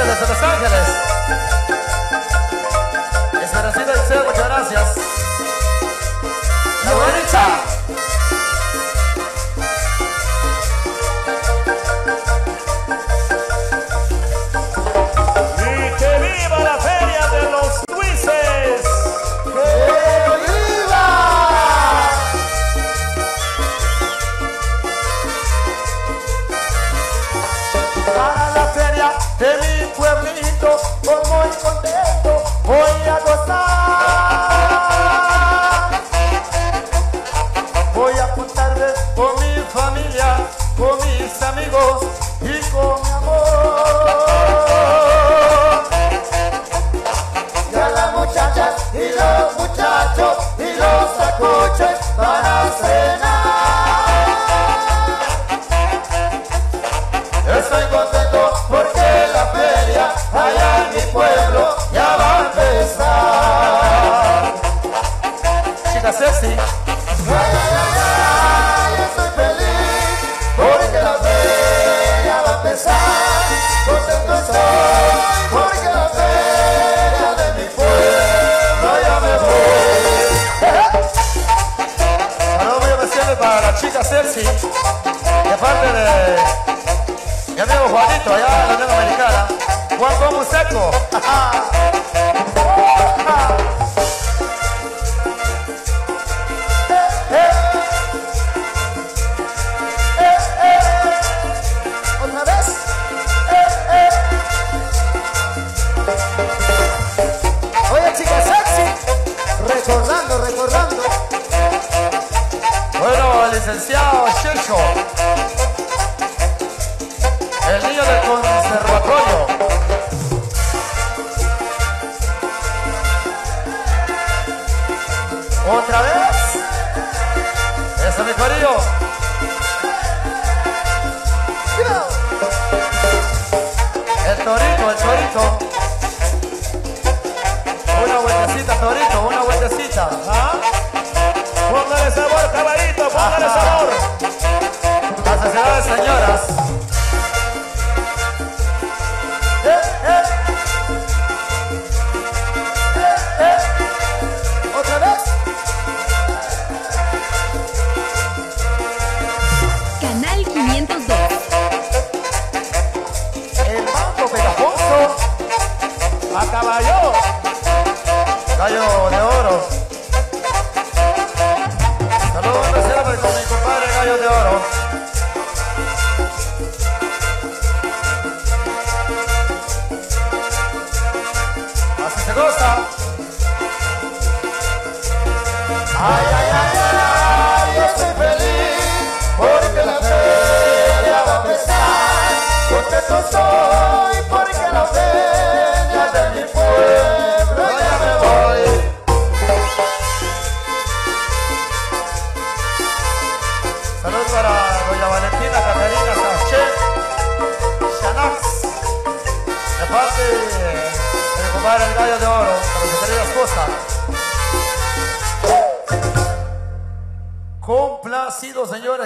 这个这个啥车来。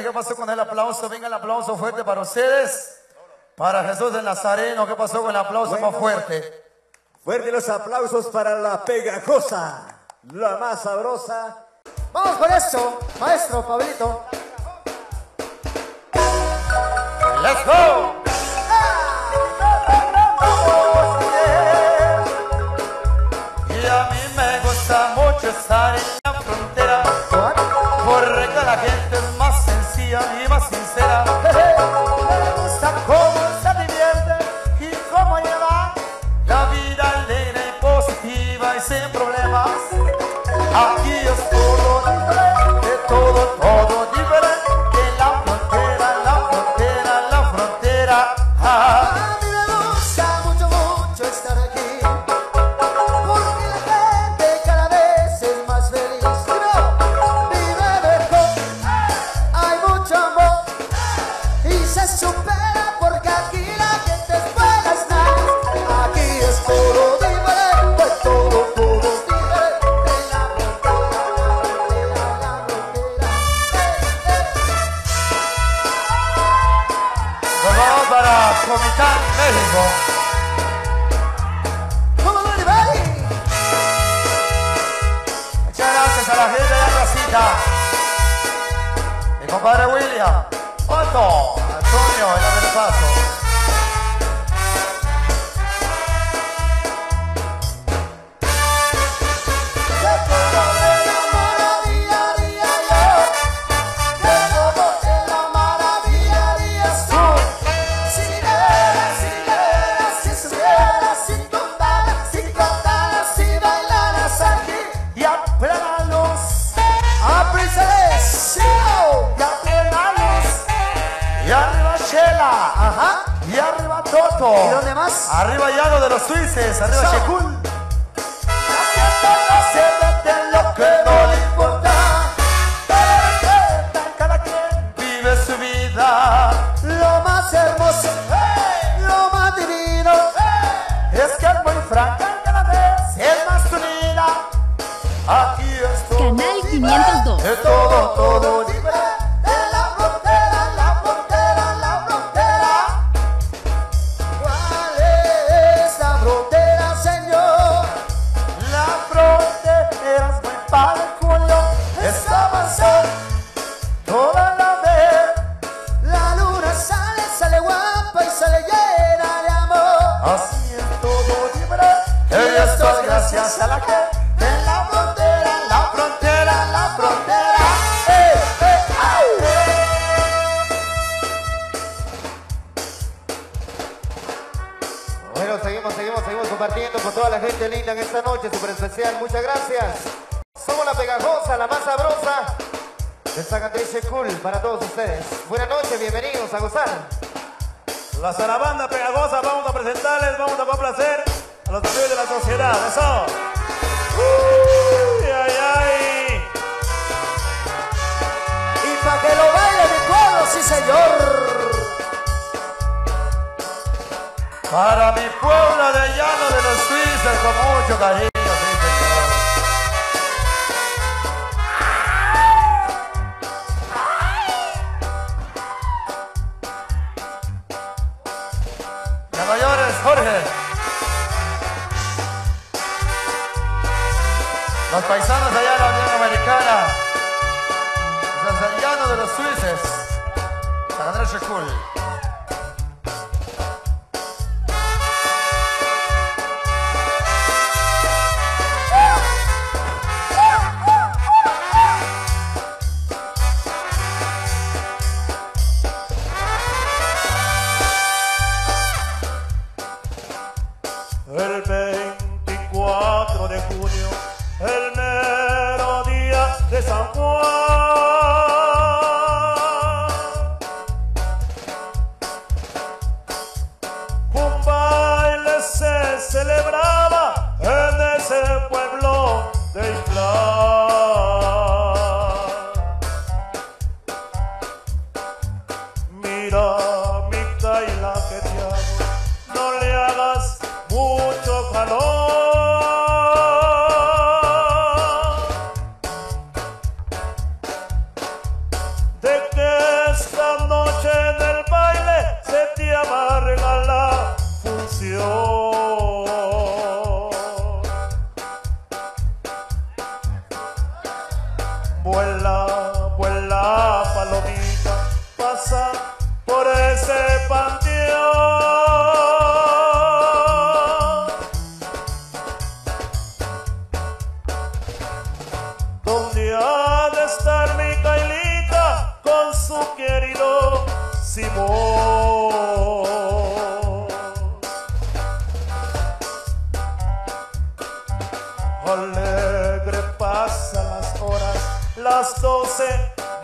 ¿qué pasó con el aplauso? Venga el aplauso fuerte para ustedes. Para Jesús de Nazareno, ¿qué pasó con el aplauso más fuerte? Fuerte los aplausos para la pegajosa, la más sabrosa. Vamos con eso, maestro Pablito. Let's go. Aquí es todo, de todo modo, diferente la frontera, la frontera, la frontera. A mí me gusta mucho, mucho estar aquí, porque la gente cada vez es más feliz. Pero vive mejor, hay mucho amor y se supera.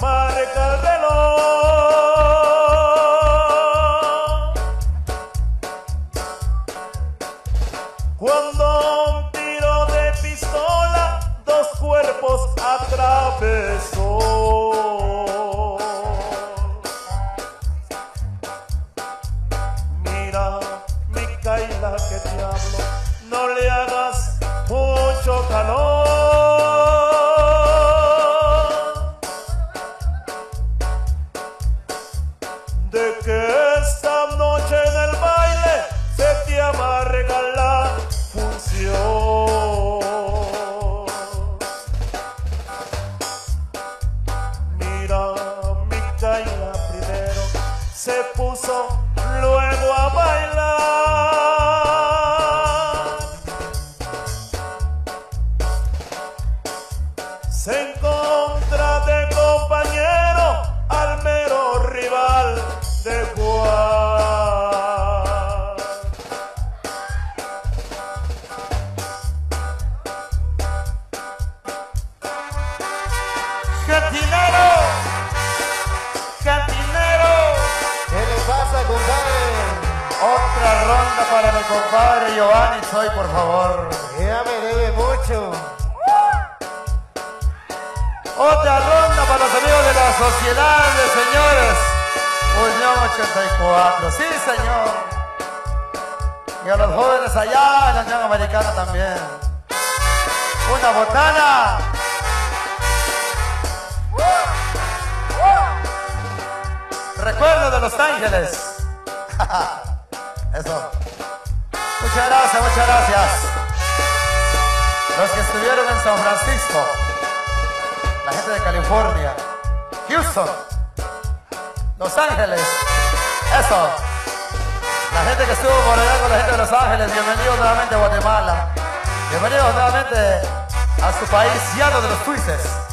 Marca el reloj. 64. Sí, señor. Y a los jóvenes allá en la Unión Americana también. Una botana. Recuerdo de Los Ángeles. Eso. Muchas gracias, muchas gracias. Los que estuvieron en San Francisco. La gente de California. Houston. Los Ángeles. Eso. La gente que estuvo por allá con la gente de Los Ángeles, bienvenidos nuevamente a Guatemala. Bienvenidos nuevamente a su país llano de los twists.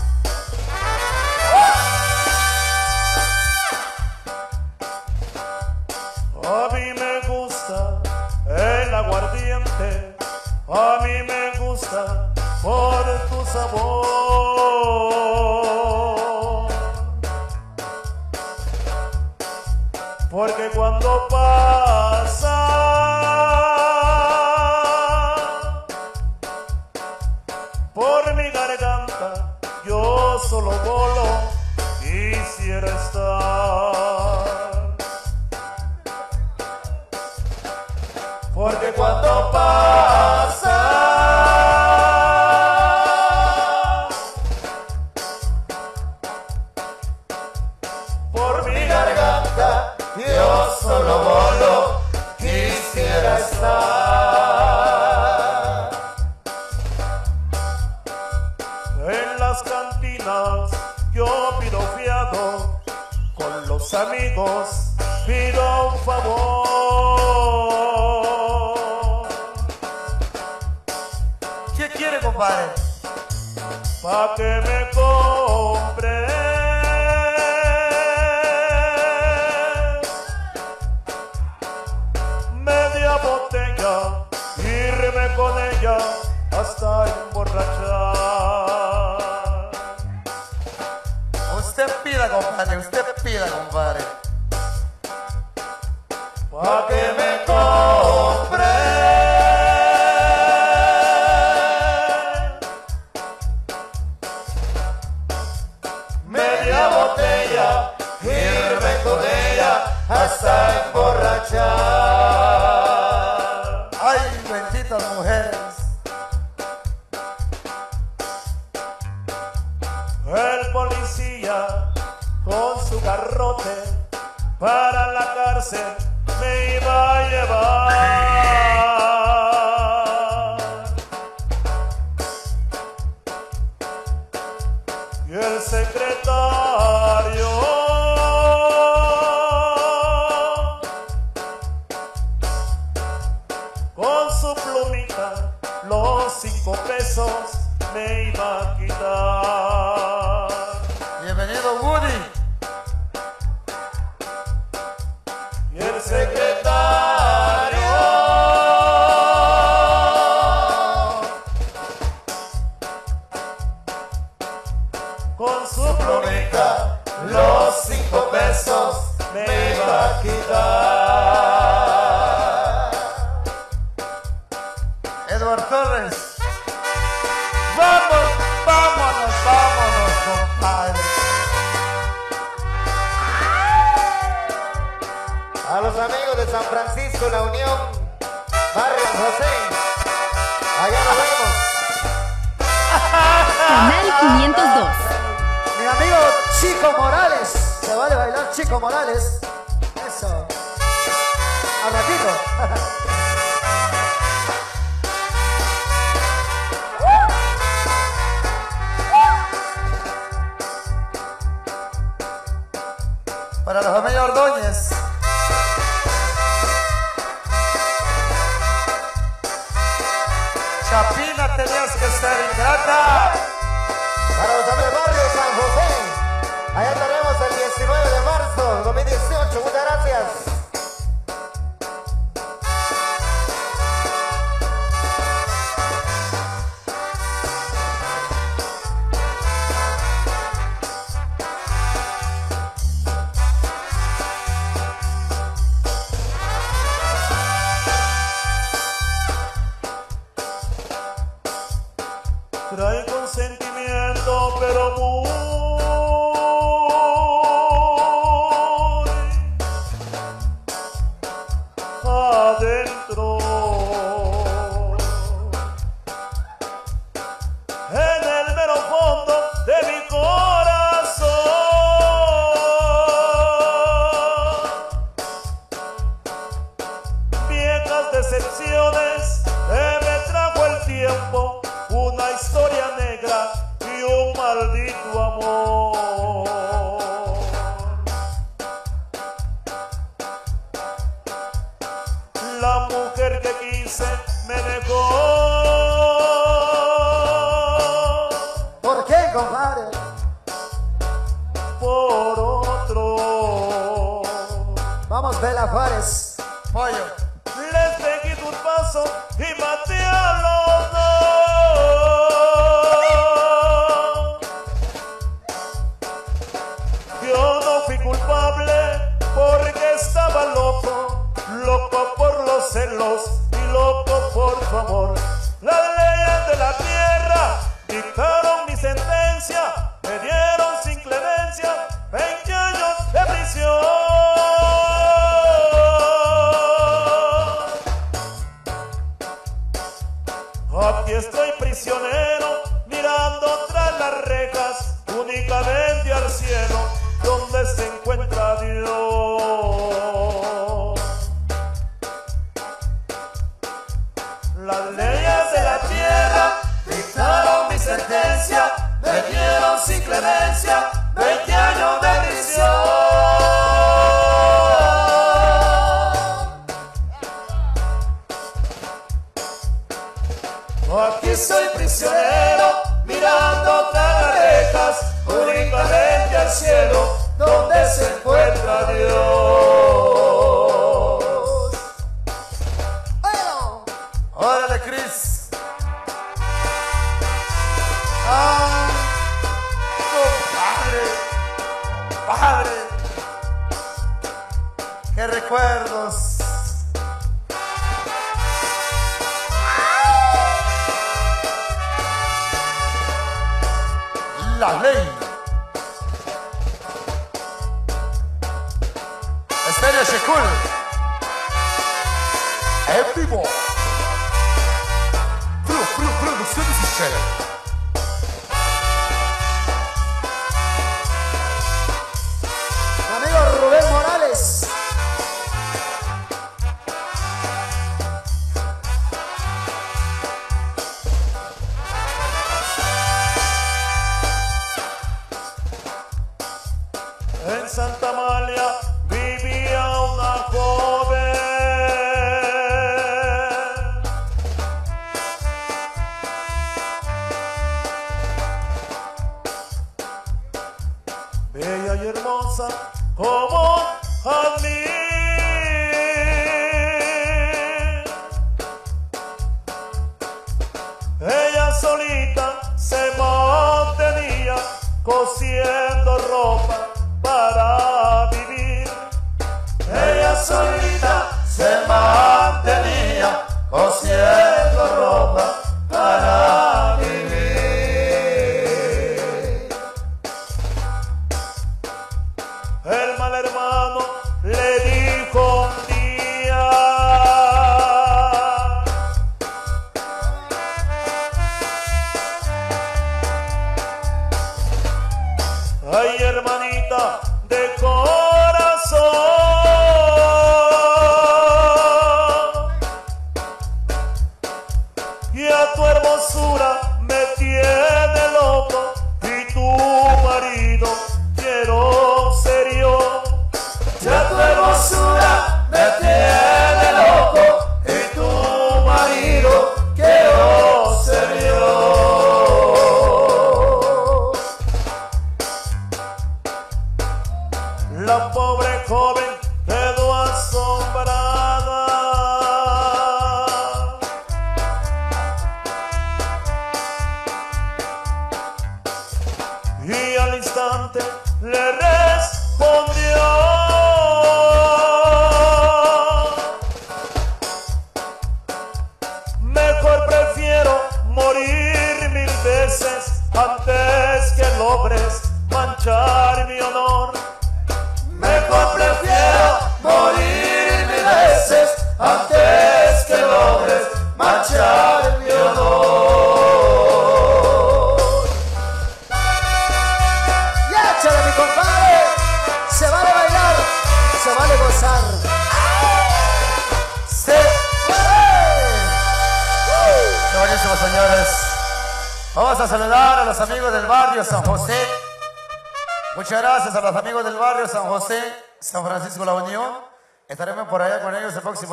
meiva que dá.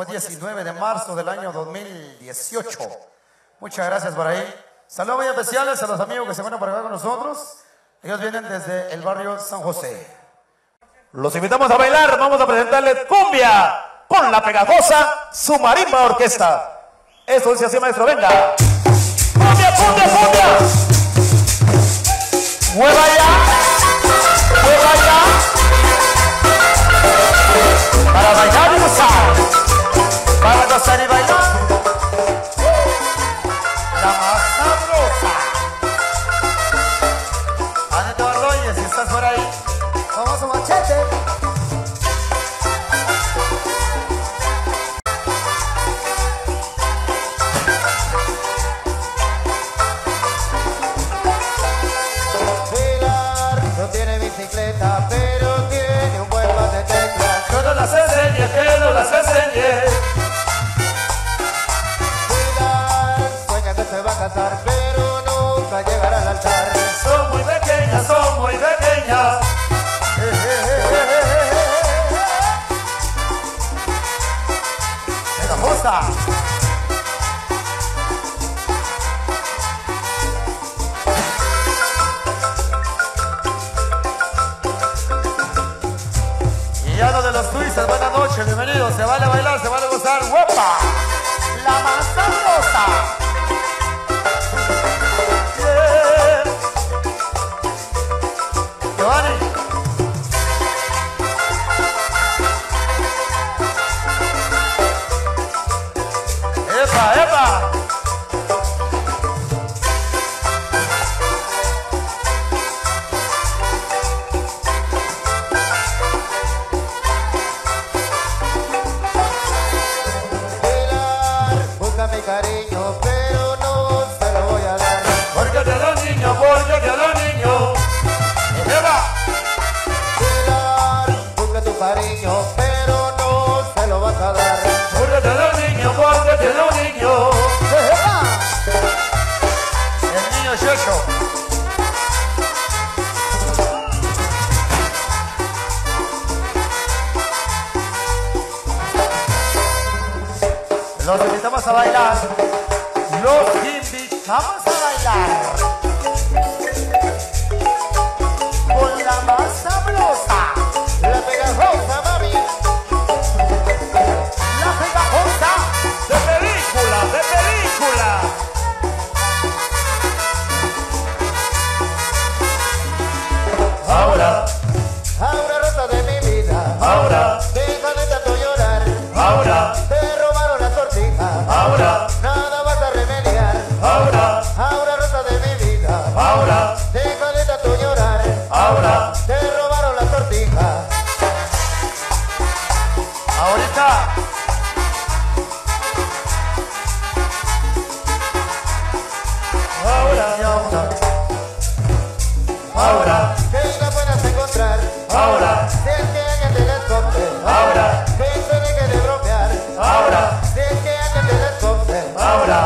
19 de marzo del año 2018. Muchas gracias por ahí. Saludos muy especiales a los amigos que se van a acá con nosotros. Ellos vienen desde el barrio San José. Los invitamos a bailar. Vamos a presentarles cumbia con la pegajosa Sumarimba Orquesta. Eso dice así, maestro. Venga. Cumbia, cumbia, cumbia. Mueva ya. Sawai लोग लोक गीत भी थम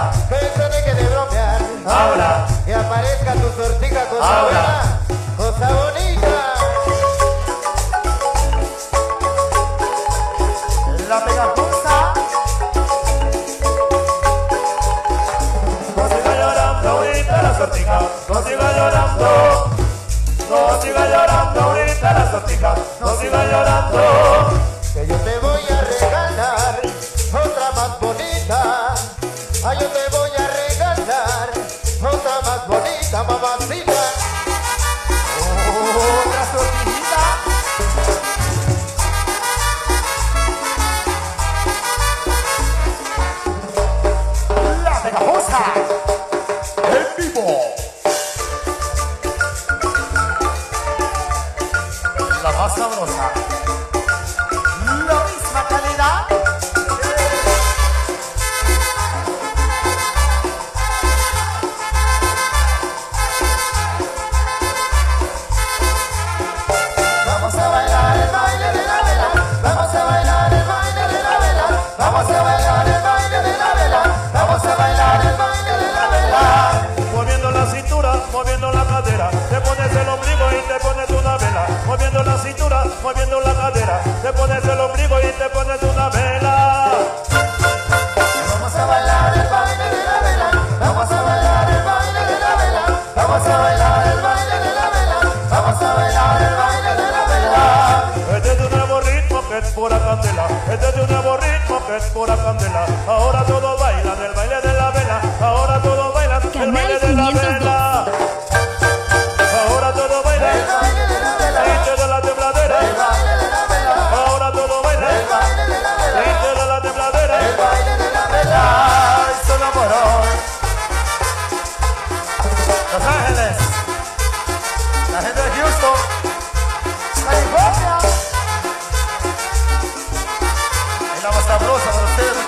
Habla. Que eso deje de. Habla. Que aparezca tu sortija cosa Habla. buena, cosa bonita. La pegajosa. No siga llorando ahorita la sortija. No siga llorando. No siga llorando ahorita la sortija. No siga llorando. es pura candela. Este es un nuevo ritmo que es pura candela. Ahora todo baila del baile de la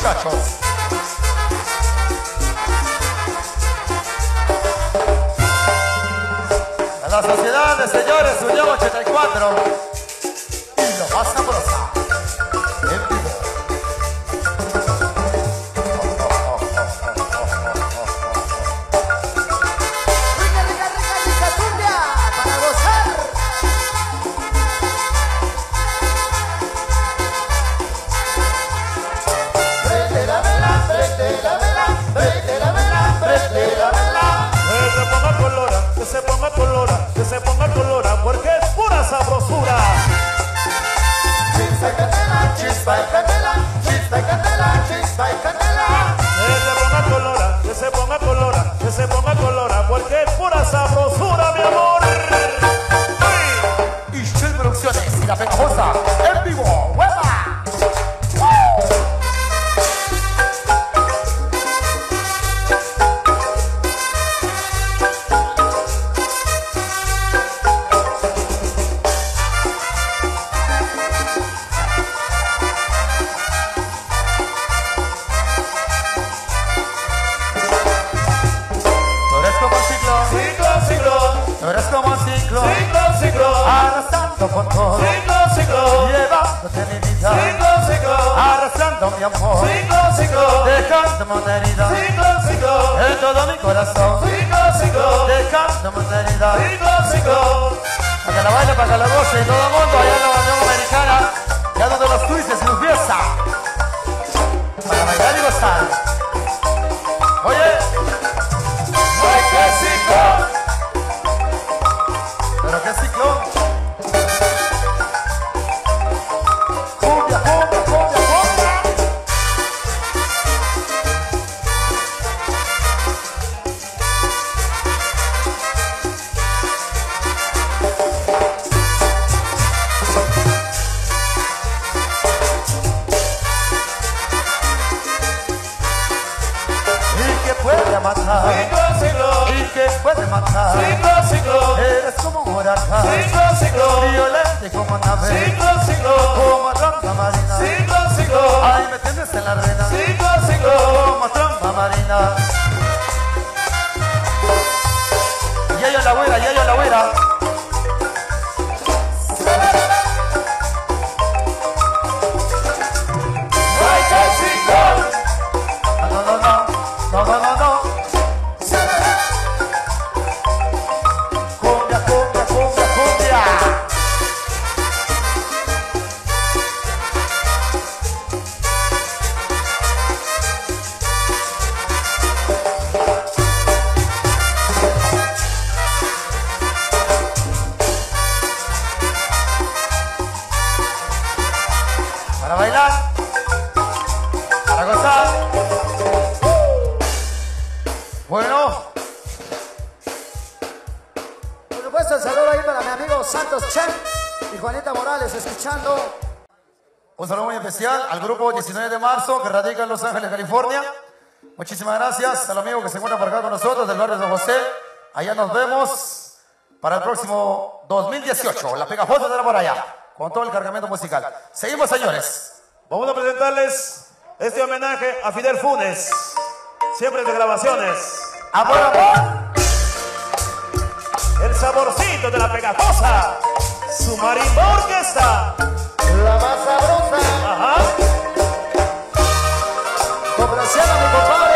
muchachos. La sociedad de señores Unión 84. en la arena. Sigo, sigo. Yayo la güera, yayo la güera. grupo 19 de marzo que radica en Los Ángeles, California. Muchísimas gracias al amigo que se encuentra por acá con nosotros del barrio de San José. Allá nos vemos para el próximo 2018. La pegajosa será por allá, con todo el cargamento musical. Seguimos, señores. Vamos a presentarles este homenaje a Fidel Funes, siempre de grabaciones. Amor, amor. El saborcito de la pegajosa. Su marimba orquesta. La más sabrosa. Ajá. Cobranceira, meu compadre.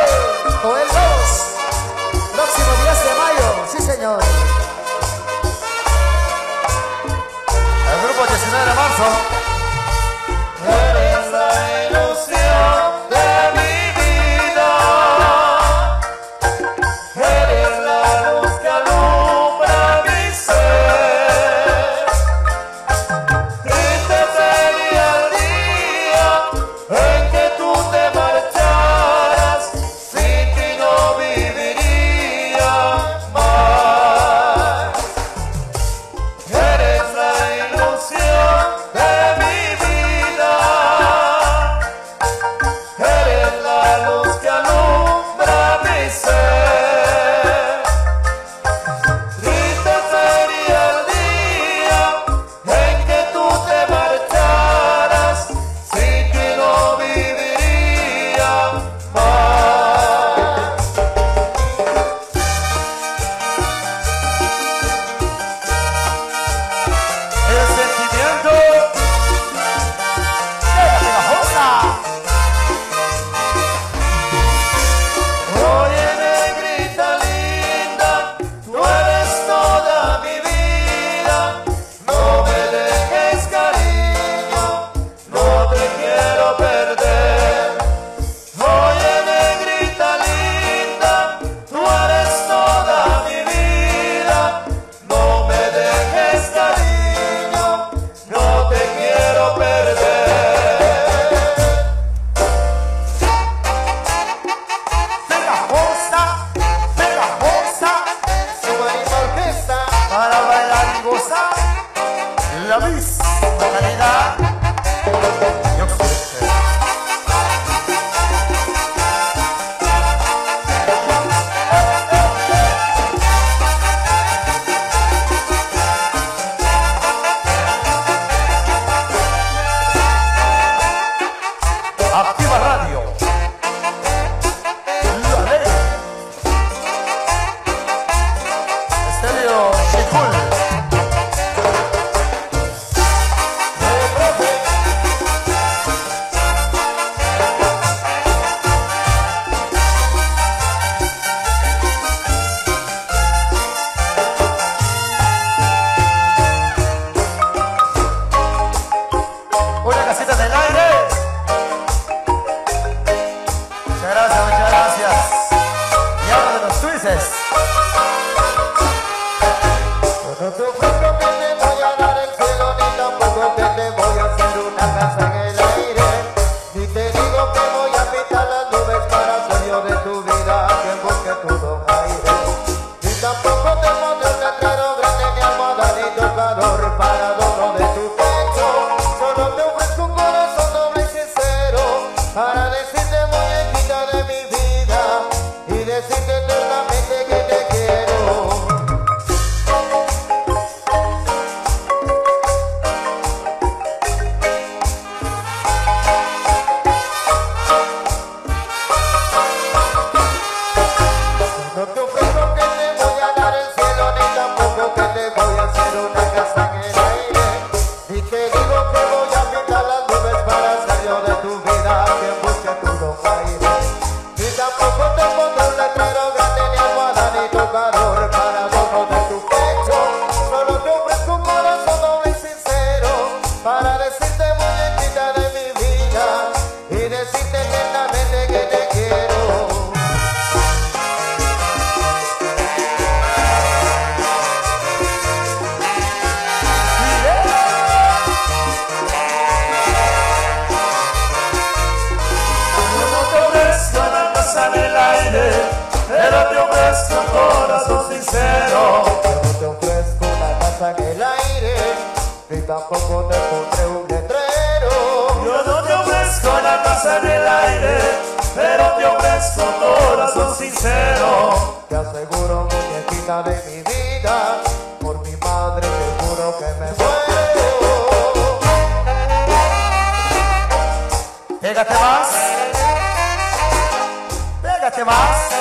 嘛。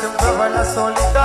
Que siempre baila solita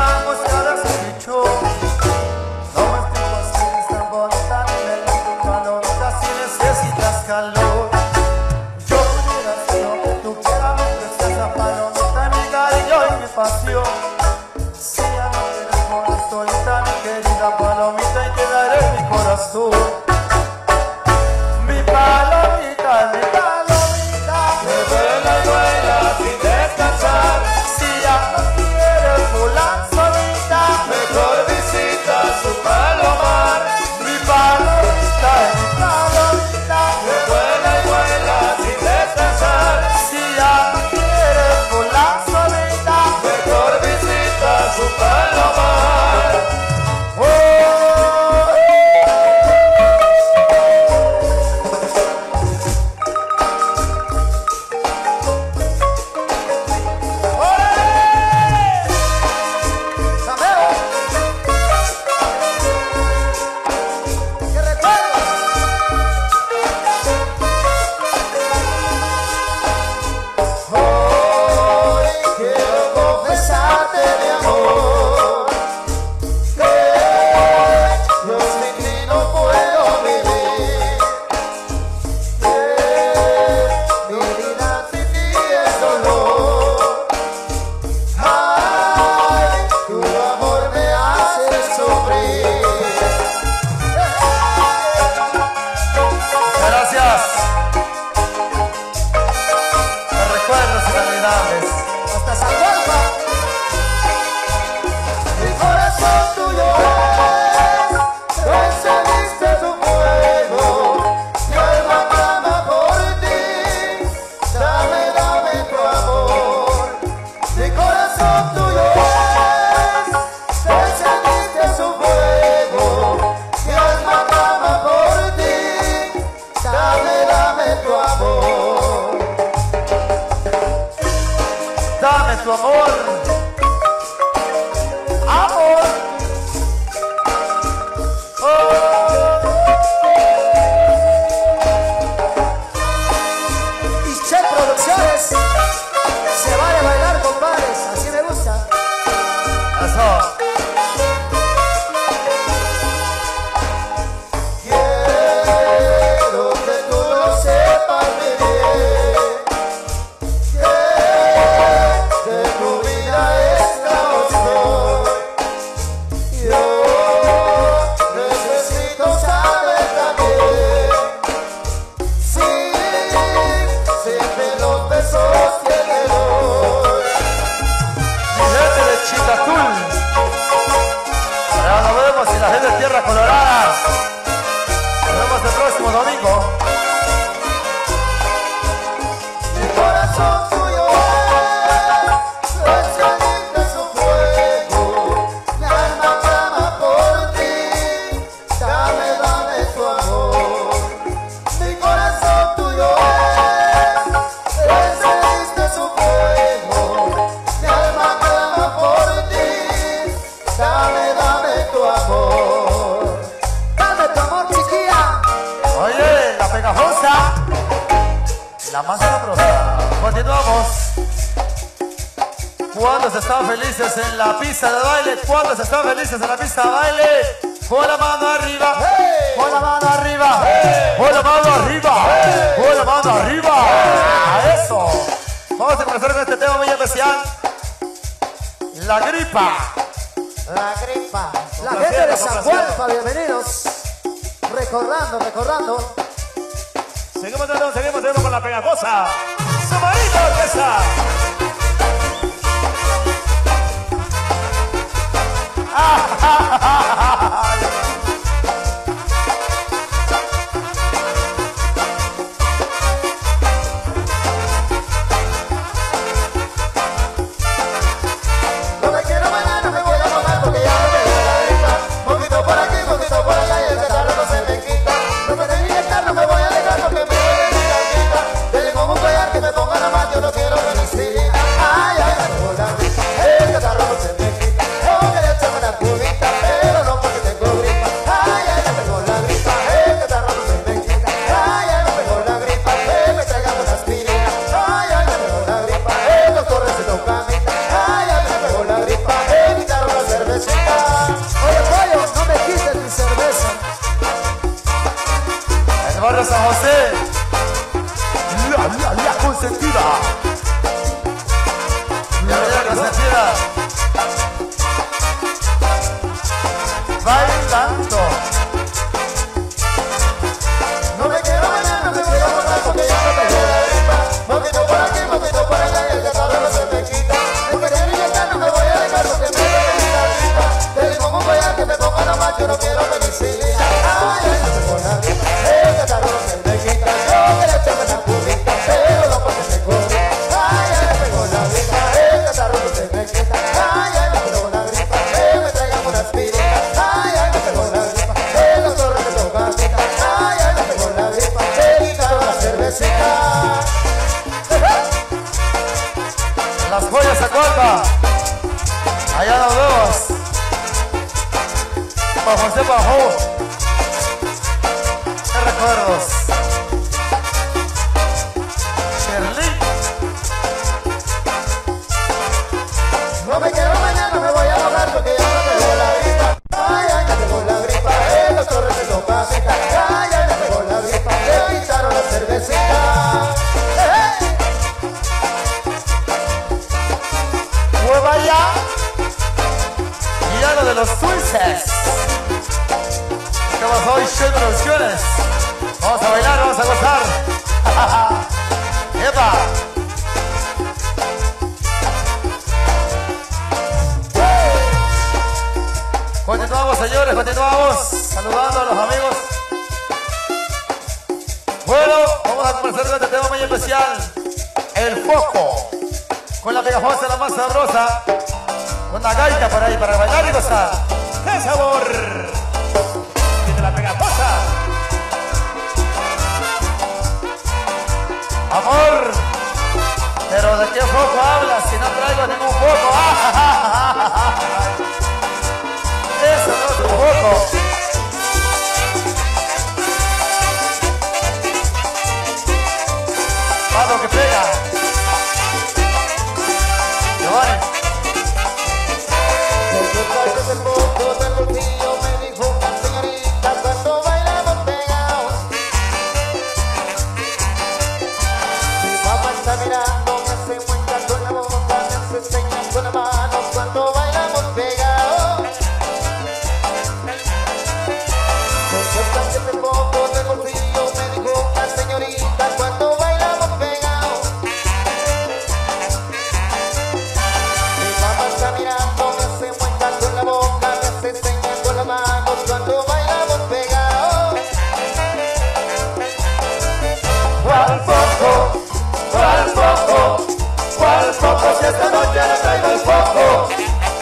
noche le traigo el foco,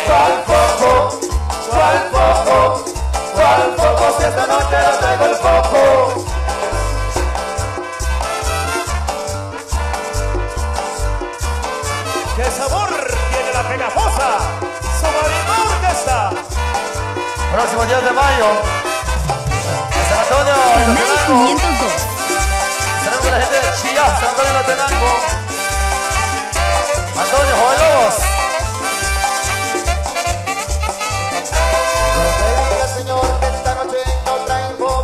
¿cuál foco? ¿Cuál foco? ¿Cuál foco? Si esta noche le traigo el foco. ¡Qué sabor tiene la pegajosa! ¡Somarina Orquesta! Próximo 10 de mayo, San Antonio, en Tenango. Tenemos la gente de Chillá, San Antonio, de Tenango. Antonio Joven Lobos. Señor, que esta noche no traigo.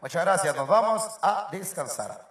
Muchas gracias, nos vamos a descansar.